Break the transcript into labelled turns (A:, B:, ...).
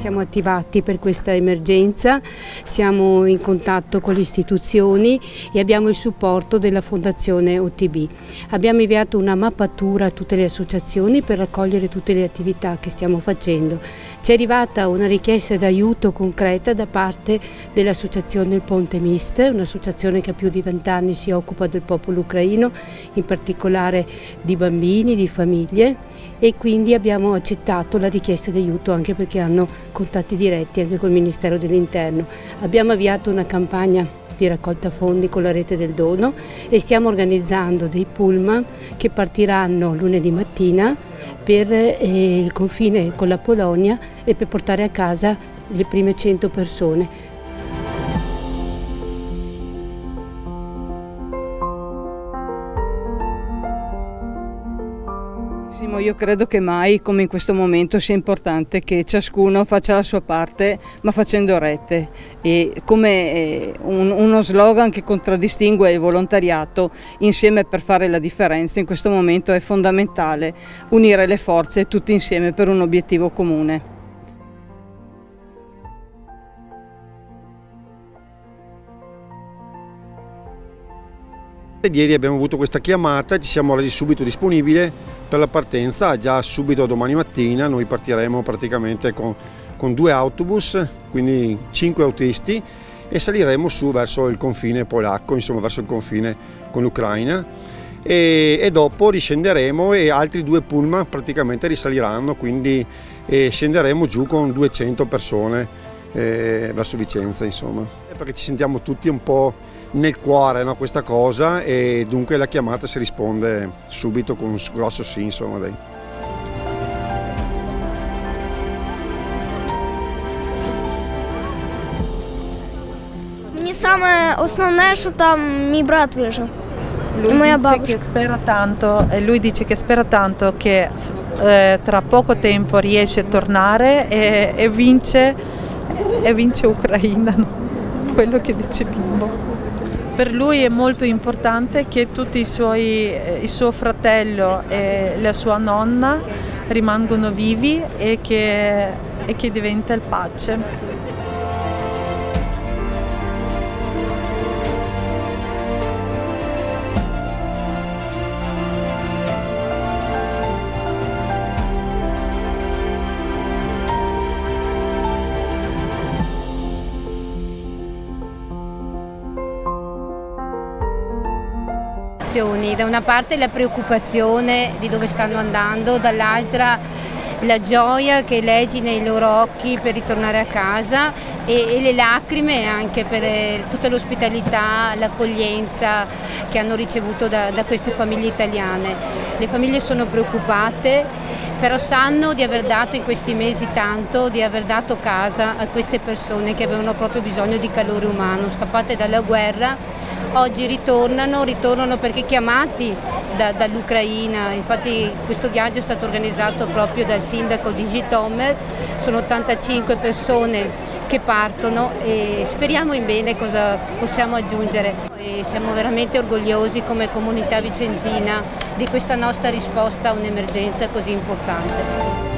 A: siamo attivati per questa emergenza, siamo in contatto con le istituzioni e abbiamo il supporto della Fondazione OTB. Abbiamo inviato una mappatura a tutte le associazioni per raccogliere tutte le attività che stiamo facendo. Ci è arrivata una richiesta d'aiuto concreta da parte dell'associazione Il Ponte Miste, un'associazione che ha più di vent'anni si occupa del popolo ucraino, in particolare di bambini, di famiglie e quindi abbiamo accettato la richiesta d'aiuto anche perché hanno contatti diretti anche col Ministero dell'Interno. Abbiamo avviato una campagna di raccolta fondi con la rete del dono e stiamo organizzando dei pullman che partiranno lunedì mattina per eh, il confine con la Polonia e per portare a casa le prime 100 persone.
B: Io credo che mai come in questo momento sia importante che ciascuno faccia la sua parte ma facendo rete e come eh, uno slogan che contraddistingue il volontariato insieme per fare la differenza in questo momento è fondamentale unire le forze tutti insieme per un obiettivo comune.
C: Ieri abbiamo avuto questa chiamata, ci siamo resi subito disponibili per la partenza, già subito domani mattina noi partiremo praticamente con, con due autobus, quindi cinque autisti e saliremo su verso il confine polacco, insomma verso il confine con l'Ucraina. E, e, dopo riscenderemo e altri due pullman praticamente risaliranno, quindi scenderemo giù con 200 persone eh, verso Vicenza insomma. Perché ci sentiamo tutti un po' nel cuore no, questa cosa e dunque la chiamata si risponde subito con un grosso sì insomma. Dai.
D: Мені саме основне, що там мій брат вижив.
E: Lui dice, che spera tanto, lui dice che spera tanto che eh, tra poco tempo riesce a tornare e, e vince e vince Ucraina, no? quello che dice Bimbo. Per lui è molto importante che tutti i suoi, il suo fratello e la sua nonna rimangano vivi e che, e che diventa il pace.
A: Emozioni, da una parte la preoccupazione di dove stanno andando, dall'altra la gioia che leggi nei loro occhi per ritornare a casa e, e le lacrime anche per eh, tutta l'ospitalità, l'accoglienza che hanno ricevuto da, da queste famiglie italiane. Le famiglie sono preoccupate, però sanno di aver dato in questi mesi tanto, di aver dato casa a queste persone che avevano proprio bisogno di calore umano, scappate dalla guerra oggi ritornano, ritornano perché chiamati da, dall'Ucraina, infatti questo viaggio è stato organizzato proprio dal sindaco di Jitomer, sono 85 persone che partono e speriamo in bene cosa possiamo aggiungere. E siamo veramente orgogliosi come comunità vicentina di questa nostra risposta a un'emergenza così importante.